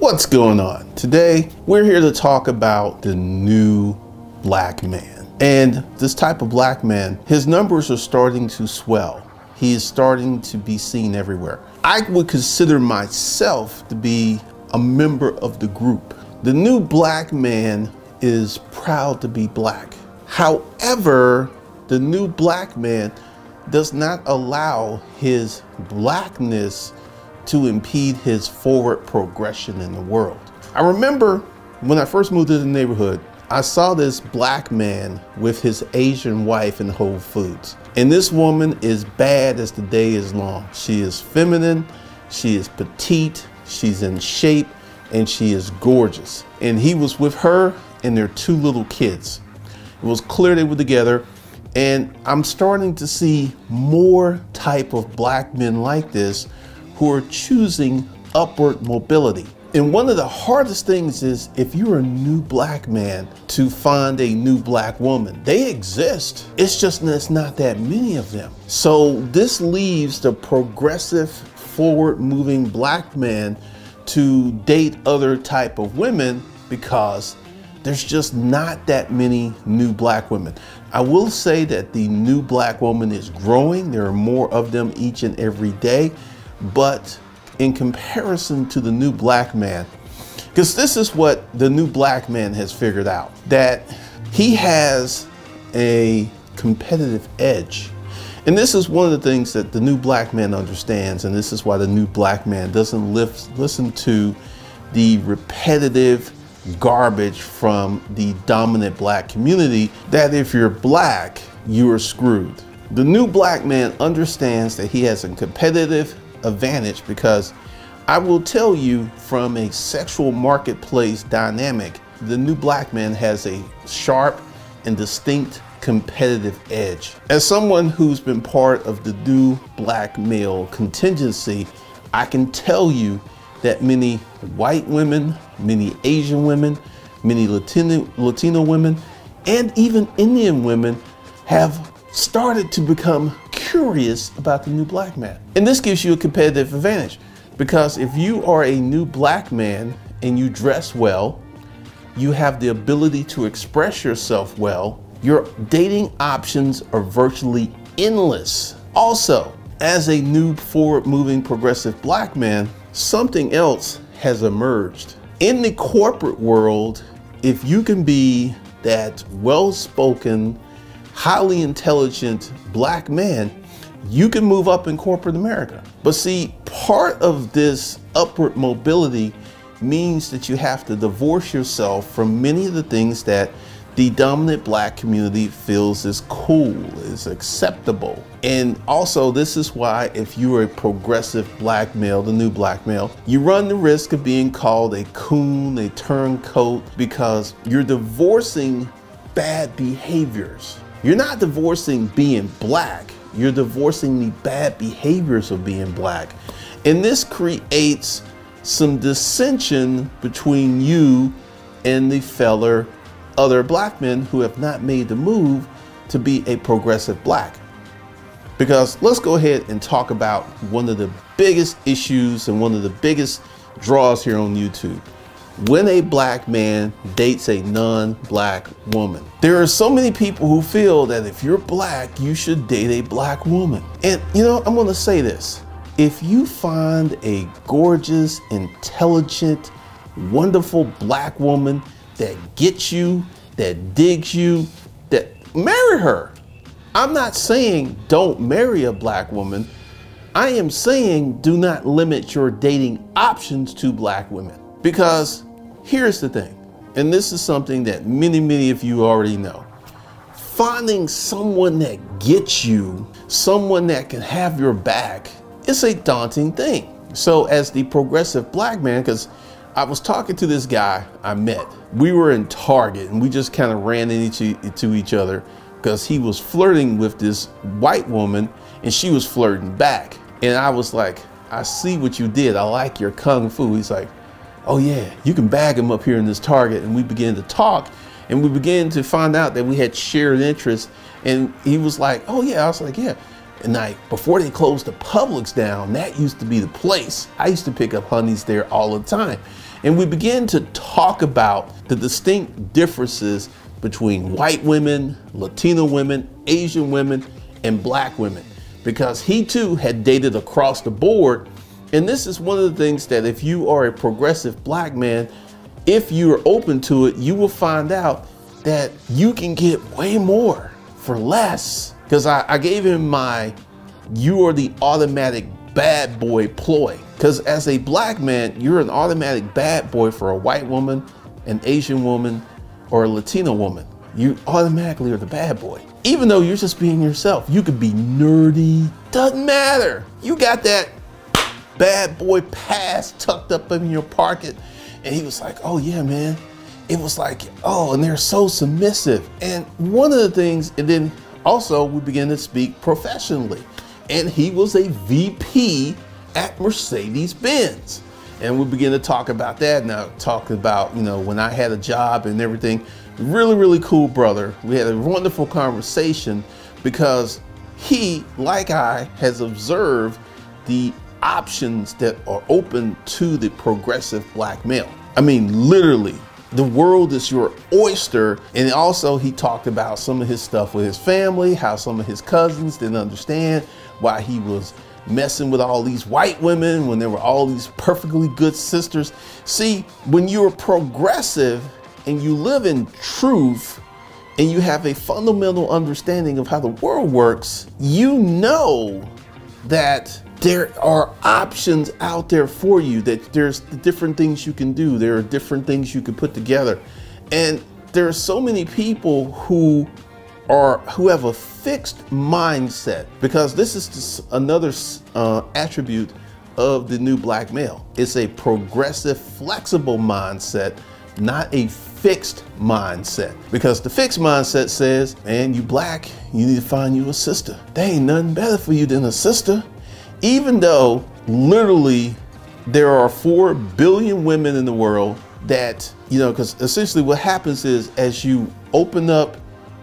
What's going on? Today, we're here to talk about the new black man. And this type of black man, his numbers are starting to swell. He is starting to be seen everywhere. I would consider myself to be a member of the group. The new black man is proud to be black. However, the new black man does not allow his blackness to impede his forward progression in the world. I remember when I first moved to the neighborhood, I saw this black man with his Asian wife in Whole Foods. And this woman is bad as the day is long. She is feminine, she is petite, she's in shape, and she is gorgeous. And he was with her and their two little kids. It was clear they were together. And I'm starting to see more type of black men like this who are choosing upward mobility. And one of the hardest things is if you're a new black man to find a new black woman. They exist. It's just there's not that many of them. So this leaves the progressive forward moving black man to date other type of women because there's just not that many new black women. I will say that the new black woman is growing. There are more of them each and every day. But in comparison to the new black man, because this is what the new black man has figured out that he has a competitive edge. And this is one of the things that the new black man understands, and this is why the new black man doesn't lift, listen to the repetitive garbage from the dominant black community that if you're black, you are screwed. The new black man understands that he has a competitive advantage because I will tell you from a sexual marketplace dynamic, the new black man has a sharp and distinct competitive edge. As someone who's been part of the new black male contingency, I can tell you that many white women, many Asian women, many Latino, Latino women, and even Indian women have started to become curious about the new black man. And this gives you a competitive advantage because if you are a new black man and you dress well, you have the ability to express yourself well, your dating options are virtually endless. Also, as a new forward moving progressive black man, something else has emerged. In the corporate world, if you can be that well spoken, highly intelligent black man, you can move up in corporate America. But see, part of this upward mobility means that you have to divorce yourself from many of the things that the dominant black community feels is cool, is acceptable. And also, this is why if you're a progressive black male, the new black male, you run the risk of being called a coon, a turncoat, because you're divorcing bad behaviors. You're not divorcing being black, you're divorcing the bad behaviors of being black. And this creates some dissension between you and the feller other black men who have not made the move to be a progressive black. Because let's go ahead and talk about one of the biggest issues and one of the biggest draws here on YouTube. When a black man dates a non-black woman. There are so many people who feel that if you're black, you should date a black woman. And you know, I'm gonna say this. If you find a gorgeous, intelligent, wonderful black woman that gets you, that digs you, that marry her. I'm not saying don't marry a black woman. I am saying do not limit your dating options to black women. Because here's the thing, and this is something that many, many of you already know. Finding someone that gets you, someone that can have your back, is a daunting thing. So, as the progressive black man, because I was talking to this guy I met. We were in Target and we just kind of ran into, into each other because he was flirting with this white woman and she was flirting back. And I was like, I see what you did. I like your kung fu. He's like, oh yeah, you can bag him up here in this Target. And we began to talk and we began to find out that we had shared interests. And he was like, oh yeah. I was like, yeah. And like before they closed the Publix down, that used to be the place. I used to pick up honeys there all the time. And we begin to talk about the distinct differences between white women, Latino women, Asian women, and black women. Because he too had dated across the board. And this is one of the things that if you are a progressive black man, if you are open to it, you will find out that you can get way more for less. Because I, I gave him my you are the automatic bad boy ploy. Because as a black man, you're an automatic bad boy for a white woman, an Asian woman, or a Latina woman. You automatically are the bad boy. Even though you're just being yourself, you could be nerdy, doesn't matter. You got that bad boy pass tucked up in your pocket. And he was like, oh yeah, man. It was like, oh, and they're so submissive. And one of the things, and then also we began to speak professionally and he was a VP at Mercedes Benz. And we begin to talk about that now, talking about, you know, when I had a job and everything. Really, really cool brother. We had a wonderful conversation because he, like I, has observed the options that are open to the progressive black male. I mean, literally, the world is your oyster. And also, he talked about some of his stuff with his family, how some of his cousins didn't understand why he was messing with all these white women when there were all these perfectly good sisters. See, when you're progressive and you live in truth and you have a fundamental understanding of how the world works, you know that there are options out there for you, that there's different things you can do, there are different things you can put together. And there are so many people who are who have a fixed mindset because this is just another uh, attribute of the new black male. It's a progressive, flexible mindset, not a fixed mindset. Because the fixed mindset says, man, you black, you need to find you a sister. There ain't nothing better for you than a sister. Even though literally there are 4 billion women in the world that, you know, because essentially what happens is as you open up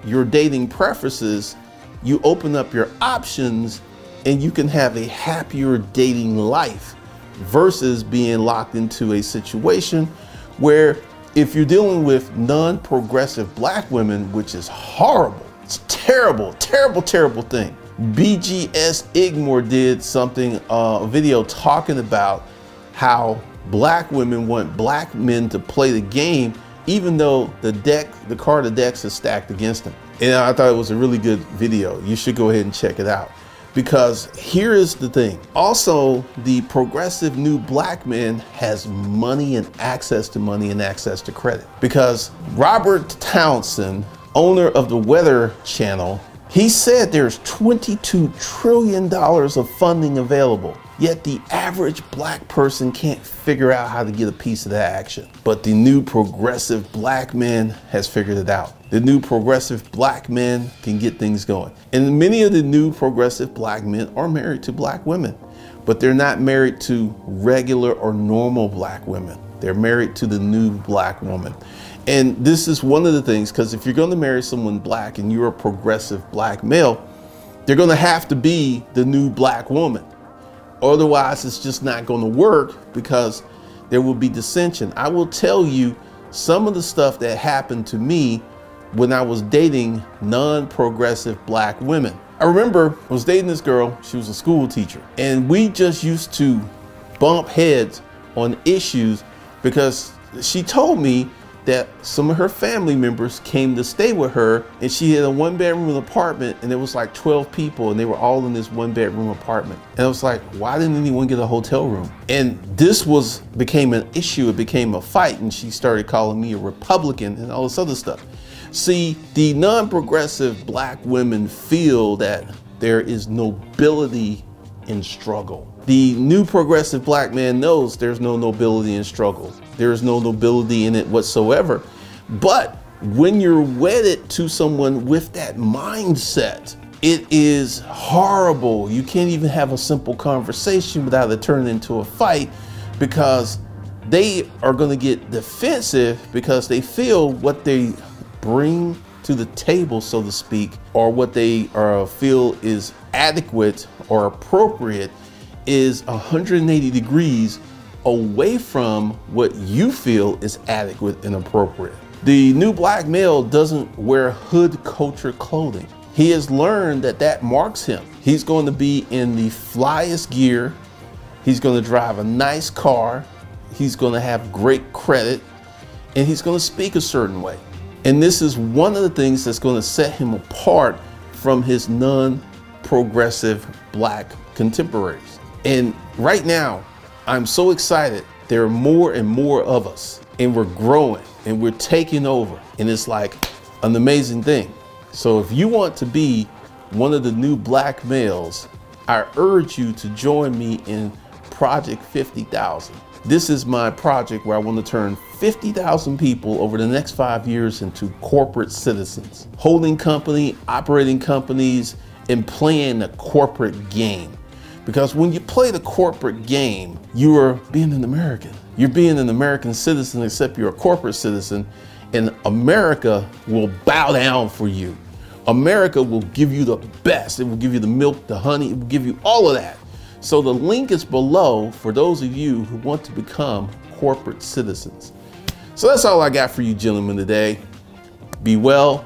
your dating preferences, you open up your options and you can have a happier dating life versus being locked into a situation where if you're dealing with non-progressive black women, which is horrible, it's terrible, terrible, terrible thing. BGS Igmore did something, uh, a video talking about how black women want black men to play the game even though the deck, the card of decks is stacked against them. And I thought it was a really good video. You should go ahead and check it out. Because here is the thing. Also, the progressive new black man has money and access to money and access to credit. Because Robert Townsend, owner of the Weather Channel, he said there's $22 trillion of funding available. Yet the average black person can't figure out how to get a piece of that action. But the new progressive black man has figured it out. The new progressive black man can get things going. And many of the new progressive black men are married to black women, but they're not married to regular or normal black women. They're married to the new black woman. And this is one of the things, because if you're going to marry someone black and you're a progressive black male, they're going to have to be the new black woman. Otherwise, it's just not going to work because there will be dissension. I will tell you some of the stuff that happened to me when I was dating non-progressive black women. I remember I was dating this girl, she was a school teacher, and we just used to bump heads on issues because she told me that some of her family members came to stay with her and she had a one bedroom apartment and there was like 12 people and they were all in this one bedroom apartment. And I was like, why didn't anyone get a hotel room? And this was became an issue, it became a fight and she started calling me a Republican and all this other stuff. See, the non-progressive black women feel that there is nobility in struggle. The new progressive black man knows there's no nobility in struggle. There is no nobility in it whatsoever. But when you're wedded to someone with that mindset, it is horrible. You can't even have a simple conversation without it turning into a fight because they are going to get defensive because they feel what they bring to the table, so to speak, or what they uh, feel is adequate or appropriate is 180 degrees away from what you feel is adequate and appropriate. The new black male doesn't wear hood culture clothing. He has learned that that marks him. He's going to be in the flyest gear. He's going to drive a nice car. He's going to have great credit and he's going to speak a certain way. And this is one of the things that's going to set him apart from his non-progressive black contemporaries. And right now, I'm so excited. There are more and more of us and we're growing and we're taking over. And it's like an amazing thing. So if you want to be one of the new black males, I urge you to join me in Project 50,000. This is my project where I want to turn 50,000 people over the next five years into corporate citizens, holding company, operating companies, and playing the corporate game. Because when you play the corporate game, you are being an American. You're being an American citizen, except you're a corporate citizen, and America will bow down for you. America will give you the best. It will give you the milk, the honey, it will give you all of that. So the link is below for those of you who want to become corporate citizens. So that's all I got for you gentlemen today. Be well,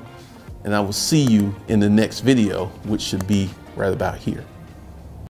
and I will see you in the next video, which should be right about here.